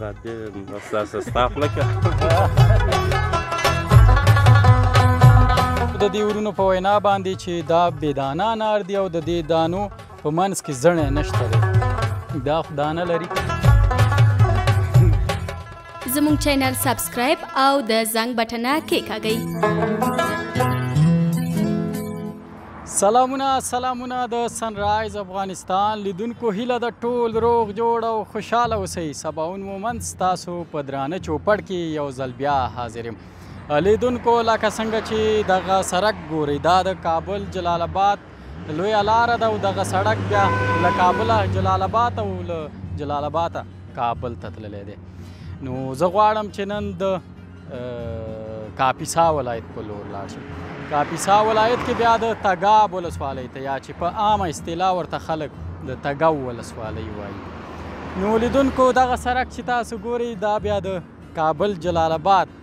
دا دې مسلاس استاف لکه د دې ورونو په وینا باندې چې دا بيدانه انار دی او د دې دانو په منځ کې زړه نشته دی دا خدانه لري زموږ چینل سبسکرایب او د زنګ بټنه کېکاږئ سلامونه سلامونه د سنرایز افغانستان لیدونکو هیله ده ټول روغ جوړ او خوشاله اوسئ سباون مومند ستاسو په درانه چوپړ کې یو ځل بیا حاضر یم لیدونکو لکه څنګه چې دغه سرک ګوري دا د کابل جلال آباد لویه لاره ده او دغه سړک بیا له کابله جلال آباد او له جلال آباده کابل ته تللی دی نو زه غواړم چې نن د کاپیسا ولایت په لور لاړ شو کاپیسا ولایت کې بیا د تګاب ولسوالۍ ته یا چې په عامه اصطلاح ورته خلک د تګاو ولسوالۍ وایي نو لیدونکو دغه سرک چې تاسو ګورئ دا بیا د کابل جلال آباد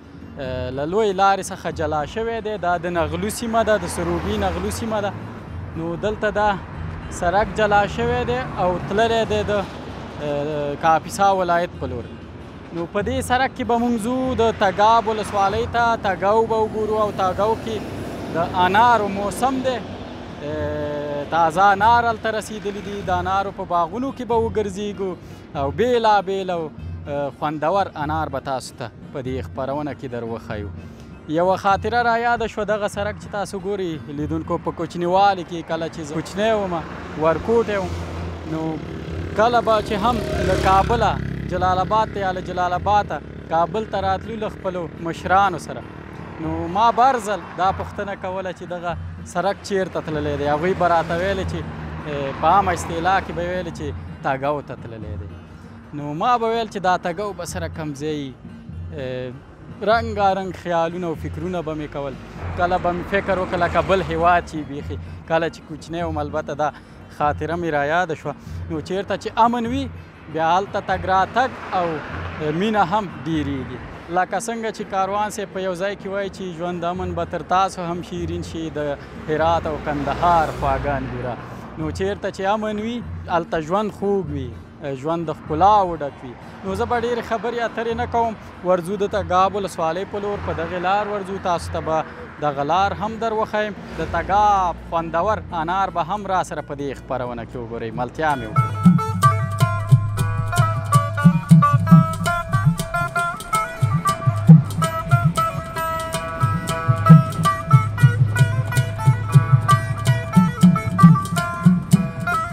له لوی لارې څخه جلا شوی دی دا د نغلو سیمه ده د سروبي نغلو سیمه ده نو دلته دا سرک جلا شوی دی او تللی دی د کاپیسا ولایت په لور نو په دې سرک کې به مونږ ځو د تګاب ولسوالۍ ته، تګاو به وګورو او تاګاو کې د انارو موسم دی، تازه انار هلته رسېدلي دي، د انارو په باغونو کې به وګرځېږو او بېلابېل او خوندور انار به تاسو ته په دې خپرونه کې در وښیو. یوه خاطره را یاده شوه، دغه سرک چې تاسو ګوري لیدونکو په کوچنیوالي کې کله چې زه کوچنی وم ورکوټی وم نو کله به چې هم له کابله جلال آباد ته یا له جلال آباده کابل ته راتلو له خپلو مشرانو سره نو ما بر ځل دا پوښتنه کوله چې دغه سرک چیرته تللی دی هغوی به راته ویل چې په عامه اصطلاح کې به ویل چې تګو ته تللی دی نو ما به ویل چې دا تګو به سره کم ځای رنګا رنګ خیالونه او فکرونه به مې کول کله به مې فکر وکړ لکه بل هیواد چې بیخي کله چې کوچنی وم البته دا خاطره مې را یاده شوه نو چیرته چې امن وي بیا هلته تګ راتګ او مینه هم ډیریږي لکه څنګه چې کاروان سه په یو ځای کې وای چې ژوند امن به تر تاسو هم شیرین شي د هرات او کندهار خواګان ګوره نو چیرته چې امن وي الته ژوند خوږ وي ژوند د ښکلا او ډک وي نو زه به ډېرې خبرې اترې نه کوم ورځو د تګاب ولسوالۍ په لور په دغې لار ورځو تاسو ته به دغه لار هم در وښیم د تګاب خوندور انار به هم را سره په دې خپرونه کې وګورئ ملتیا مې وکړه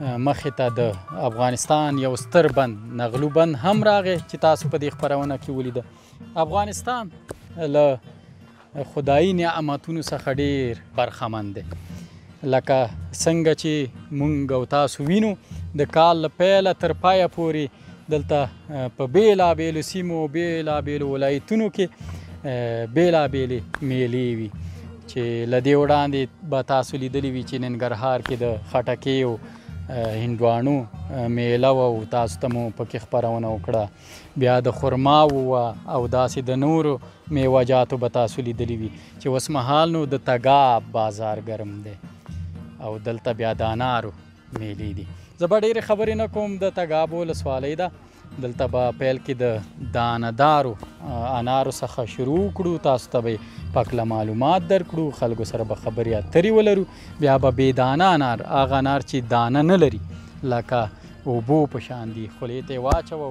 مخې ته د افغانستان یو ستر بند نغلو بند هم راغی چې تاسو په دې خبرونه کې ولیده افغانستان له خدایي نعمتونو څخه ډیر برخمن دی لکه څنګه چې مونږ او تاسو وینو د کال له پیله تر پایه پورې دلته په بیلا بیلو سیمو بیلا بیلو ولایتونو کې بیلا بیلې میلې وي چې لدې وړاندې به تاسو لیدلی وي چې ننګرهار کې د خټکیو هندوانو میله و او تاسو ته مو پکې خبرونه وکړه بیا د خرما و او داسې د نورو میوه جاتو به تاسو لیدلی وي چې اوس مهال نو د تګاب بازار ګرم دی او دلته بیا د انارو میلې دي زه به ډېرې خبرې نه کوم د تګاب ولسوالۍ ده دلته به پیل کې د دانهدارو انارو څخه شروع کړو تاسو ته به پکله معلومات درکړو خلکو سره به خبرې اترې ولرو بیا به بې دانه انار هغه انار چې دانه نه لري لکه اوبو په شان دي خولې ته واچوو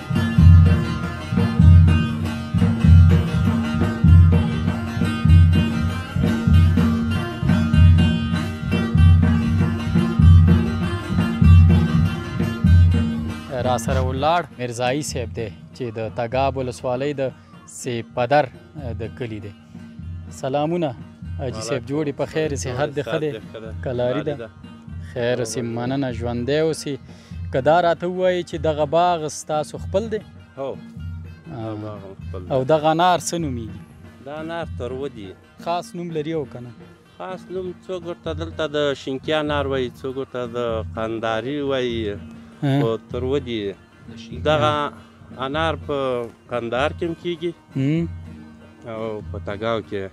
را سره ولاړ مرزایی صاحب دی چې د تګاب ولسوالۍ د سیپدر د کلی دی سلامونه اجي صاحب جوړي په خیر صحت د خده کلاری ده خیر اوسې مننه ژوندی اوسې که دا راته ووایي چې دغه باغ ستاسو خپل دی هو او دغه انار څه نومېږي دا انار تروه دي خاص نوم لري او که نه خاص نوم څوک ورته دلته د شینکیا نار وایي څوک ورته د قنداري وایي خو تر ودي دغه انار په قندار کې هم کېږي او په تګاو کې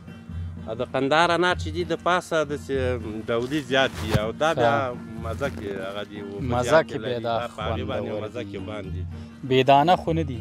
د قندار انار چې دي د پاسه د ډولي زیات دي او دا بیا مزه کې هغه دي مزه کې پیدا خوند باندې مزه کې باندې بې دانه خو نه دي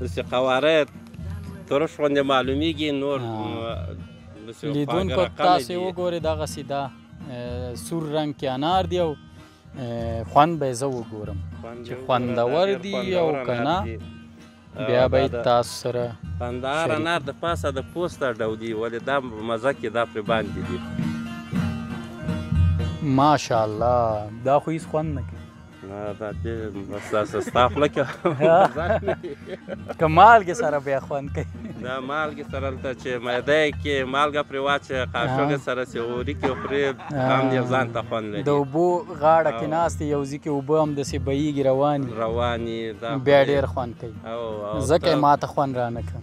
داسې قوارې ترش غوندې معلومیږي نور لیدونکو تاسو وګورئ دغه سیده سور رنگ کې انار دی او خوند به زه وګورم چې خوندور دی او کنه بیا به تاسو سره خوندار انار د پاسه د پوسټ ډو دی ولې دا مزه کې دا پر باندې دی ماشاءالله دا خو هیڅ خوند نه کوي نه دا دې بس دا ستا خوله کې که مالګې سره بیا خوند کوي دا مالګې سره هلته چې میده یې کې مالګه پرې واچوې قاشوګې سره چې اوري کې خورې هم یو ځان ته خوند لري د اوبو غاړه کې ناست یو ځي کې اوبه هم داسې بهیږي رواني رواني بیا ډېر خوند کوي ځکه یې ما ته خوند رانه کړ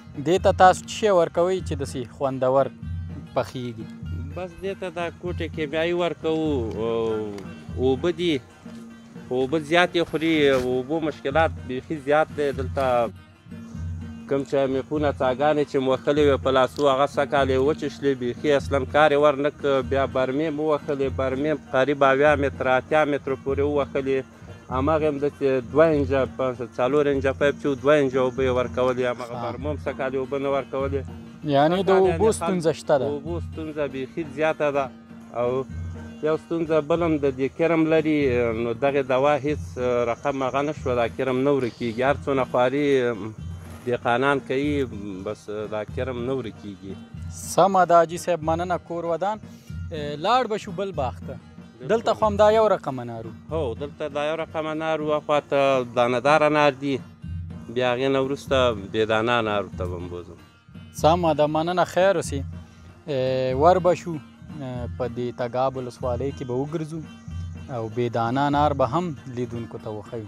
دې ته تاسو څه شی ورکوئ چې داسې خوندور پخیږي؟ بس دې ته دا کوټې کیمیاوي ورکوو او اوبه دي خو اوبه زیاتې خوري اوبو مشکلات بیخي زیات دی دلته کوم چې میخونه څاګانې چې مو وښلې وې په لاسو هغه سږکال یې وچشلې بیخي اصلا کار یې ورنه کړ بیا برمې مو وښلې برمې قریب اویا متره اتیا مترو پورې ووښلې هماغه هم د دوه انجه څلور انجه پایپ چې دوه انجه اوبه یې ورکولې هماغه برمه هم سږکال یې اوبه نه ورکولې یعنې د اوبو ستونزه شته ده د اوبو ستونزه بیخي زیاته ده او یو ستونزه بل هم د دې کرم لري نو دغه دوا هیڅ رقم هغه نه شوه دا کرم نه ورکېږي هر څونه خواري دهقانان کوي بس دا کرم نه ورکېږي سمه ده حاجي صاحب مننه کور ودان لاړ به شو بل باغ ته دلته خو همدا یو رقم انار وو هو دلته دا یو رقم انار وو خواته دانه دار انار دي بیا هغې نه وروسته بې دانه انارو ته به هم بوځم سمه ده مننه خیر اوسې ور به شو په دې تګاب ولسوالۍ کې به وګرځو او بې دانه انار به هم لیدونکو ته وښیو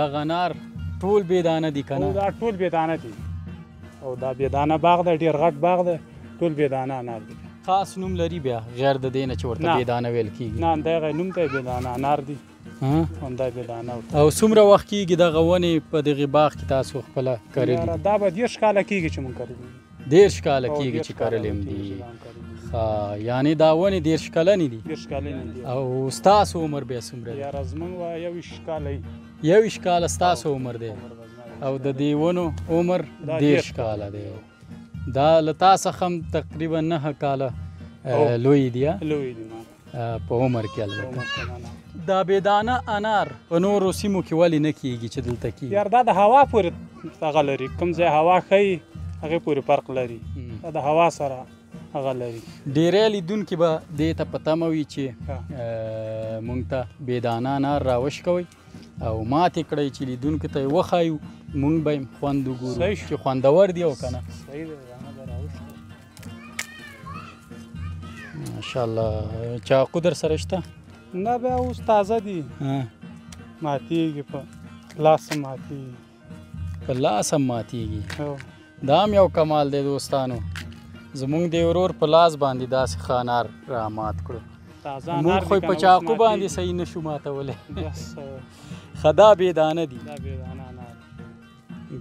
دغه انار ټول بې دانه دي کنه دا ټول بې دانه دي او دا بې دانه باغ دی ډېر غټ باغ دی ټول بې دانه انار دي خاص نوم لري بیا غیر د دې نه چې ورته بې دانه ویل کېږي نه همدغه نوم دی بې دانه انار دي همدا بې دانه او څومره وخت کېږي دغه ونې په دغه باغ کې تاسو خپله کرلي دا به دېرش کاله کېږي چې موږ کرلي دېرش کاله کېږي چې کرلې هم دي یعنې دا ونې دېرش کلنې دي دېرش کلنې دي او ستاسو عمر بیا څومره دی یاره زمونږ یوویشت کاله یوویشت کاله ستاسو عمر دی او د دې ونو عمر دېرش کاله دی دا له تا څخه هم تقریبا نهه کاله لوی دی لوی دی په عمر کې البته دا بيدانه انار په نورو سیمو کې ولې نه کیږي چې دلته کیږي یار دا د هوا پورې هغه لري کوم ځای هوا ښي هغه پورې فرق لري دا د هوا سره هغه لري ډیری لیدونکي به دې ته په تمه وي چې مونږ ته بېدانه انار راوشکوي او ماتې کړئ چې لیدونکو ته یې وښایو مونږ به یې خوند وګورو چې خوندور دی او که نه ماشاءالله چاقو در سره شته نه بیا اوس تازه دي ماتېږي په لاس ماتېږي په لاس هم ماتیږي دا هم یو کمال دی دوستانو زمونږ دی ورور په لاس باندې داسې خانار را مات کړو مونږ خو په چاقو باندې صحیح نشو ماتولی خدا بې دانه دي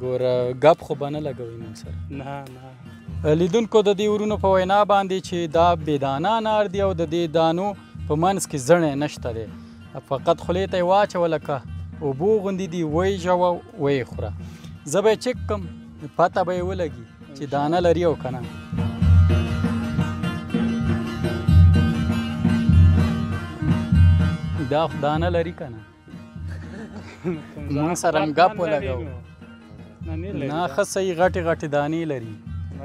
ګوره ګپ خو به نه لګوي مونږ سره نه نه لیدونکو د دې ورونو په وینا باندې چې دا بې دانه انار دی او د دې دانو په منځ کې زړی نشته دی فقط خولې ته یې واچوه لکه اوبو غوندې دي ویې ژوه ویې خوره زه به یې چک کړم پته به یې ولګي چې دانه لري او که نه دا خو دانه لري که نه مونږ سره هم ګپ ولګوو نه ښه صحیح غټې غټې دانې لري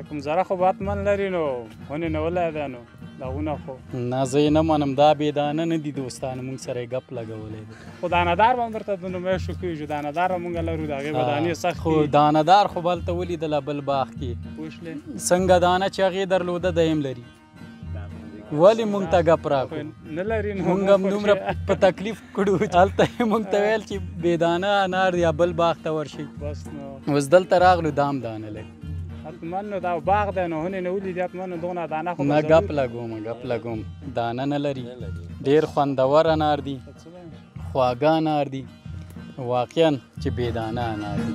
کوم زره خو باتمن لري نو ونې نه ولای دا نو داونه خو نه زه یې نه منم دا بې دانه نه دي دوستان مونږ سره یې ګپ لګولی دی خو دانهدار به هم درته د لومړی شو کېږو دانهدار به مونږ لرو د هغې به دانې سخت خو دانهدار خو به هلته ولیدله بل باغ کې څنګه دانه چې هغې درلوده دی هم لري ولې مونږ ته ګپ راکړو مونږ هم دومره په تکلیف کړو هلته یې موږ ته ویل چې بېدانه انار یا بل باغ ته ورشئ بس نو اوس دلته راغلو دام دانه لګ حتما نو دا باغ دی نو هونې نه ولیدي حتما نو دغونه دانه خو نه ګپ لګوم ګپ لګوم دانه نه لري ډېر خوندور انار دي خواږه انار دي واقعا چې بې دانه انار دي.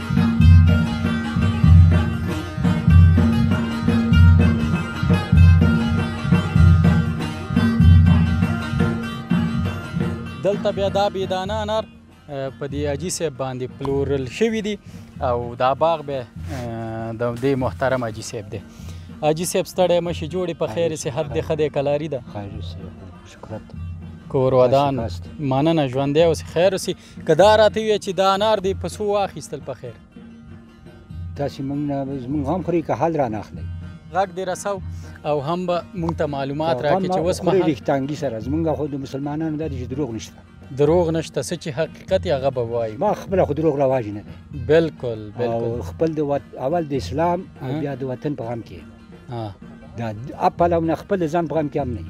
دلته بیا دا بېدانه انار په دې حاجي صاحب باندې پلورل شوي دي او دا باغ به د دې محترم حاجي صاحب دی حاجي صاحب ستړی مه شي جوړې په خیر صحت دې ښه دی کلاري ده شکرت کور ودان مننه ژوندی اوسې خیر اوسې که دا راته وی چې دا انار دی په څو واخیستل په خیر تاسو موږ نه موږ هم خوري که حل را نه اخلي غږ دې رسو او هم به موږ ته معلومات راکړي چې اوس مهال ریښتانګي سره زمونږ خو د مسلمانانو د دروغ نشته دروغ نشته څه چې حقیقت یې هغه به وایي ما خپل خو دروغ رواج نه دی بالکل بالکل خپل د وط... اول د اسلام او بیا د وطن په غم کې دا خپل او نه خپل ځان په غم کې هم نه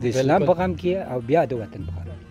د اسلام په غم کې او بیا د وطن په غم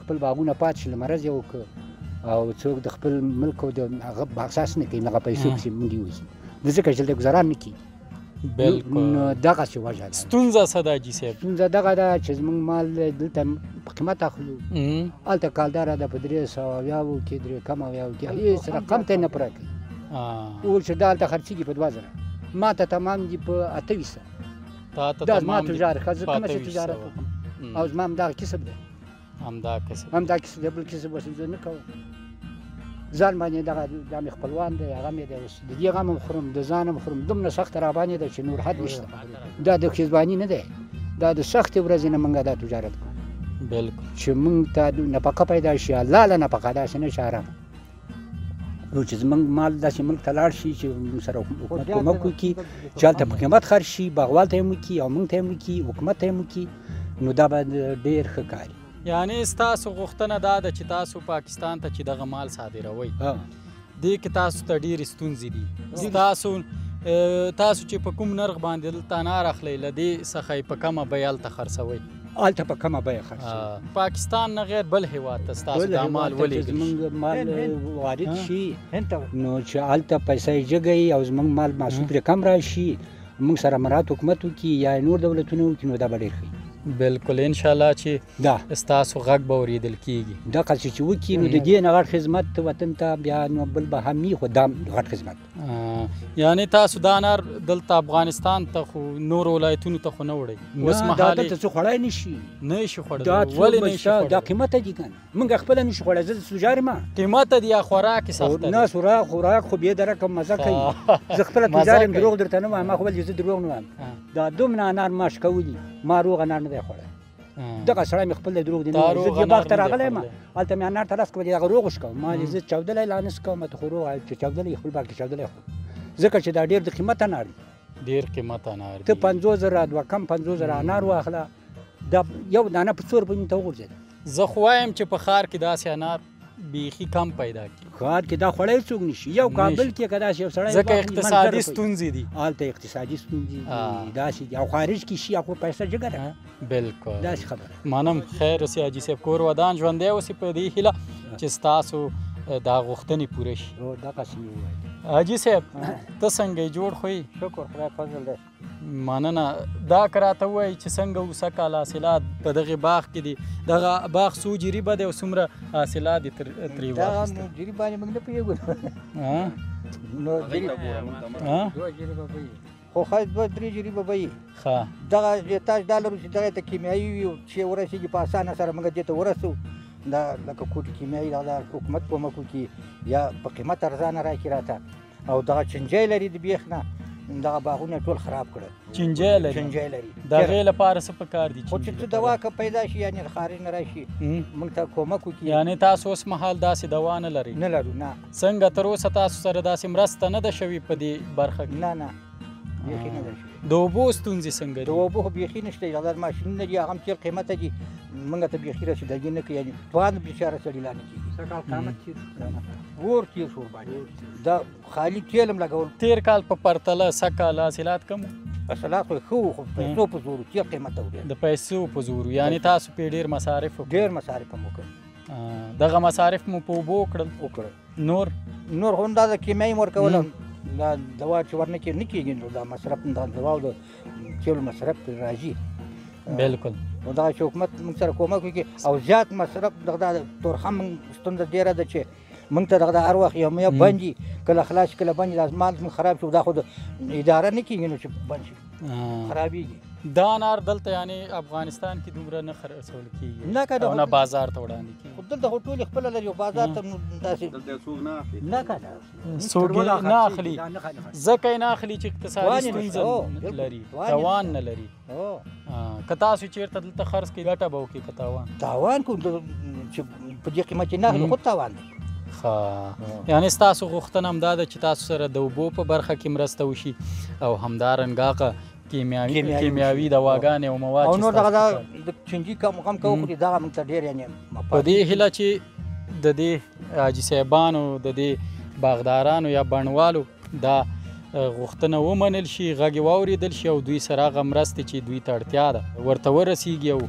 خپل باغونه پات شي لمرز یو ک او څوک د خپل ملک او د هغه باغساس نه کوي نه پیسې پسې مونږ یو شي د ځکه چې د گزاران نه کی بالکل دغه څه وجه ده ستونزه څه ده جی صاحب ستونزه دغه ده چې موږ مال دلته په قیمت اخلو الته کالدار ده په 300 او یا و کې درې کم او یا و کې هیڅ رقم ته نه پرکې او چې دالته خرچي کې په 2000 ما ته تمام دي په 28 تا ته تمام دي ما تجارت خزه کوم چې تجارت او زما هم دا کسب ده همدا کسب همدا کسب دی بل کسب وسه زه نه کوم ځان باندې دغه د مې خپلوان دی هغه مې دی اوس د دې غم هم خورم د ځان هم خورم دومره سخته را باندې ده چې نور حد نشته دا د ښځباني نه دی دا د سختې ورځې نه موږ دا تجارت کوو بالکل چې موږ ته نفقه پیدا شي الله له نفقه داسې نه چې حرام نو چې زمونږ مال داسې ملک ته لاړ شي چې موږ سره حکومت کومک وکړي چې هلته په قیمت خرج شي باغوال ته یې وکړي او موږ ته یې وکړي حکومت ته یې وکړي نو دا به ډېر ښه کار یعنی ستاسو غوښتنه دا ده چې تاسو پاکستان ته چې دغه مال صادروي دې کې تاسو ته ډېرې ستونزې دي ستاسو تاسو چې په کوم نرخ باندې دلته انار اخلئ له دې څخه یې په کمه بیه هلته خرڅوئ آلته په کومه بیه خرڅوي پاکستان نه غیر بل هیواد ته ستاسو د مال ولې زمونږ مال وارد شي نو چې آلته پیسې جګي او زمونږ مال محصول پر کم راشي موږ سره مراد حکومت وکي یا نور دولتونه وکي نو دا به ډیر ښه بالکل ان شاء الله چې دا استاسو غږ به اوریدل کیږي دا قصې چې وکي نو د دې نه غټ خدمت وطن ته بیا نو بل به همي خدام غټ خدمت یعنی تاسو دا انار دلته افغانستان ته خو نور ولایتونو ته خو نه وړي اوس مهال دلته څه خړای نشي نه شي خړای دا ولې نه شي دا قیمت دي کنه موږ خپل نه شي خړای زه سوجار ما قیمت دي یا خوراک سخت نه سورا خوراک خو به درک مزه کوي زه خپل تجار دروغ درته نه ما خو ول زه دروغ نه دا دوم نه انار ماش کولی ما روغ انار نه دی خړای دغه سړی مې خپل دروغ دي نه زه دې باغ ته راغلی ما هلته مې انار ته لاس کړو دغه روغ شکو ما دې زه چاودلی لا نه سکو ما ته خو روغ چې چاودلی خپل باغ کې چاودلی خو ځکه چې دا ډېر د قیمت انار دي ډېر قیمت انار دي ته پنځوس زره دوه کم پنځوس زره انار واخله دا یو دانه په څو روپۍ مې ته وغورځېده زه خو وایم چې په ښار کې داسې انار بیخي کم پیدا کی ښار کې دا خړې څوک نشي یو کابل کې کدا شي سړی ځکه اقتصادي ستونزې دي آلته اقتصادي ستونزې دي دا شي او خارج کې شي خو پیسې جګره بالکل دا خبره منم خیر اوسې حاجی صاحب کور ودان ژوندې اوسې په دې هله چې تاسو دا غوښتنې پوره شي دا قسم وایي حاجی صاحب ته څنګه جوړ خوې شکر خدای فضل دی مننه دا که راته ووایي چې څنګه وو سږکال حاصلات په دغه باغ کې دي دغه باغ څو جریبه دی او څومره حاصلات یې ترې واخیستل دغه جریب باندې موږ نه پوهېږو نو جریب خو ښایي دوه درې جریبه به یي ښه دغه تاج دا لرو چې دغه ته کیمیایي وي چې ورسېږي په اسانه سره موږ دې ته ورسو دا لکه کوټ کیمیایي دا حکومت کومک وکړي یا په قیمت ارزانه راکړي راته او دغه چنجای لري د بیخ نه دغه باغونه ټول خراب کړل چنجای لري چنجای لري دا غي لپاره څه پکار دي خو چې دوا که پیدا شي یعنی خارج نه راشي موږ ته کومک وکړي یعنی تاسو اوس مهال داسې دوا نه لري نه لرو نه څنګه تر اوسه تاسو سره داسې مرسته نه ده شوې په دې برخه کې نه نه بیخي نه ده شوې د اوبو ستونزې څنګه دي د اوبو بیخي نشته یغدار ماشین نه دي هغه هم تېر قیمته دي موږ ته بیخي رسېدګي نه کوي یعنی توان بیچاره سړي لا نه کېږي سږکال قیمت تېر شو ور تېر شو دا خالی تیل هم لګول تیر کال په پرتله سکاله حاصلات کم حاصلات خو خو پیسو په زور چې قیمت وړي د پیسو په زور یعنی تاسو په ډیر مصارف ډیر مصارف مو کړ دغه مصارف مو په وبو کړل وکړل نور نور هم دا د کیمیاوي ورکول دا دوا چې ورنه کې نه کېږي نو دا مصرف دا دوا او د تیلو مصرف پرې راځي بالکل نو دا چې حکومت موږ سره کومک وکړي او زیات مصرف دغه تورخم ستونزه ډېره ده چې مونږ ته دغه هر وخت یو مې بند دي کله خلاص کله بند دي مال مونږ خراب شو دا خو اداره نه کیږي نو چې بند شي خرابېږي دا انار دلته یعنی افغانستان کې دومره نه خرڅول کیږي نه کده نه بازار ته وړاندې کیږي خو دلته ټول خپل لري یو بازار ته داسې دلته څوک نه اخلي نه کده څوک نه اخلي ځکه نه اخلي چې اقتصادي ستونزې لري روان نه لري او که تاسو چیرته دلته خرڅ کې ګټه به وکړي که تاوان تاوان کوم چې په دې قیمت نه اخلو خو تاوان دی ښه یعنی تاسو غوښتنه هم دا ده چې تاسو سره د اوبو په برخه کې مرسته وشي او همدارنګه هغه کیمیاوي کیمیاوي دواګانې او مواد او نور دغه د چنجي کم کم کوو خو دا موږ ته ډېر یعنی په دې هیله چې د دې حاجي صاحبانو د دې باغدارانو یا بڼوالو دا غوښتنه ومنل شي غږ یې واورېدل شي او دوی سره هغه مرستې چې دوی ته اړتیا ده ورته ورسیږي او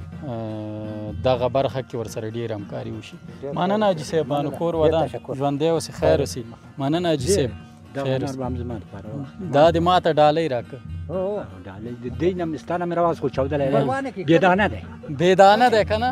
دغه برخه کې ورسره ډیر همکاري وشي مننه حاجي صاحب بانو کور ودان ژوندی اوسې خیر اوسې مننه حاجي صاحب دا هنر به هم زما لپاره دا د ما ته ډالۍ راکړه ډالۍ د دې نه مې ستانه مې راواز خو چاودلی بېدانه دی بېدانه دی که نه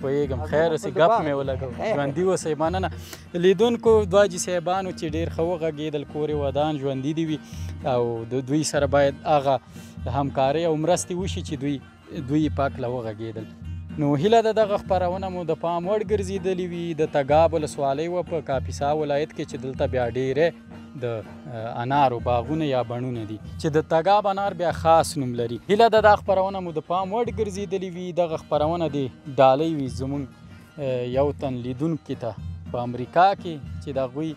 پوهېږم خیر اوسې ګپ مې ولګو ژوندي اوسئ مننه لیدونکو دوه جي صاحبانو چې ډېر ښه وغږېدل کور ودان ژوندي دي وي او د دوی سره باید هغه همکارۍ او مرستې وشي چې دوی دوی په هکله وغږېدل نو هیله ده دغه خپرونه مو د پام وړ ګرځېدلې وي د تګاب ولسوالۍ وه په کاپیسا ولایت کې چې دلته بیا ډېری د انارو باغونه یا بڼونه دي چې د تګاب انار بیا خاص نوم لري هله د دا خبرونه مو د پام وړ ګرځېدلې وي دغه خبرونه دي ډالۍ وي زمونږ یو تن لیدونکو ته په امریکا کې چې د غوي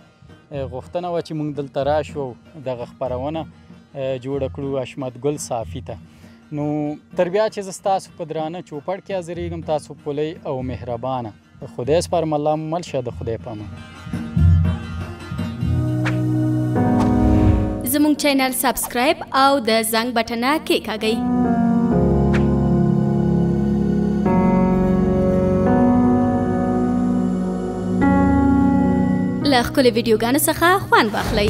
غوښتنه و چې مونږ دلته راشو دغه خبرونه جوړ کړو اشمت ګل صافی ته نو تر بیا چې زه ستاسو په درانه چوپړ کې حاضرېږم تاسو پلی او مهربانه په خدای سپارم الله مو مل شه د خدای په امان زموږ چینل سبسکرایب او د زنګ بټنه کې کاږئ له خپل ویډیوګانو څخه خوند واخلئ